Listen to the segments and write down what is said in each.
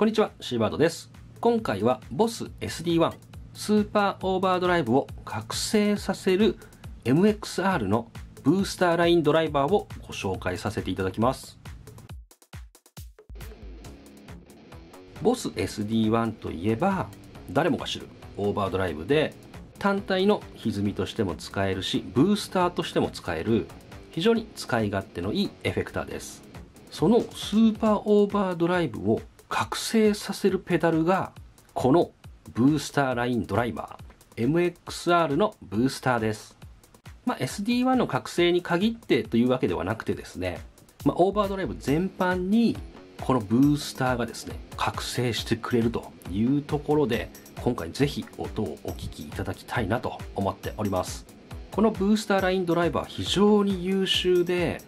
こんにちは、シーバードです。今回は BOSS SD1 スーパーオーバードライブを覚醒させる MXR のブースターラインドライバーをご紹介させていただきます。BOSS SD1 といえば誰もが知るオーバードライブで単体の歪みとしても使えるしブースターとしても使える非常に使い勝手のいいエフェクターですそのスーパーオーバードライブを覚醒させるペダルがこのブースターラインドライバー。MXR のブースターです。まあ、SD1 の覚醒に限ってというわけではなくてですね、まあ、オーバードライブ全般にこのブースターがですね覚醒してくれるというところで今回ぜひ音をお聞きいただきたいなと思っております。このブースターラインドライバー非常に優秀で、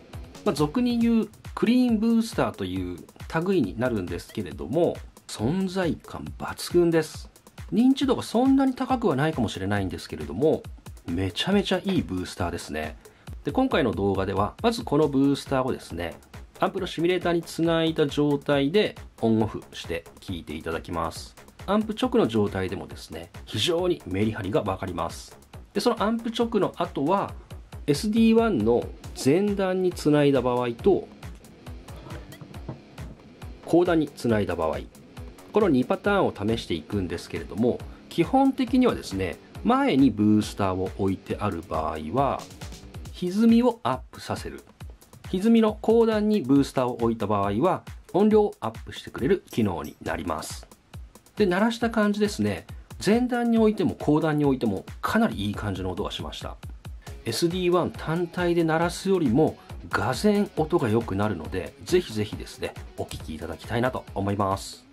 まあ、俗に言うクリーンブースターという類になるんですけれども存在感抜群です。認知度がそんなに高くはないかもしれないんですけれどもめちゃめちゃいいブースターですね。で今回の動画ではまずこのブースターをですねアンプのシミュレーターにつないだ状態でオンオフして聞いていただきます。アンプ直の状態でもですね非常にメリハリが分かります。でそのアンプ直の後は SD1 の前段につないだ場合と後段につないだ場合この2パターンを試していくんですけれども基本的にはですね前にブースターを置いてある場合は歪みをアップさせる。歪みの後段にブースターを置いた場合は音量をアップしてくれる機能になります。で鳴らした感じですね。前段に置いても後段に置いてもかなりいい感じの音がしました。SD1 単体で鳴らすよりもがぜ音が良くなるのでぜひぜひですねお聴きいただきたいなと思います。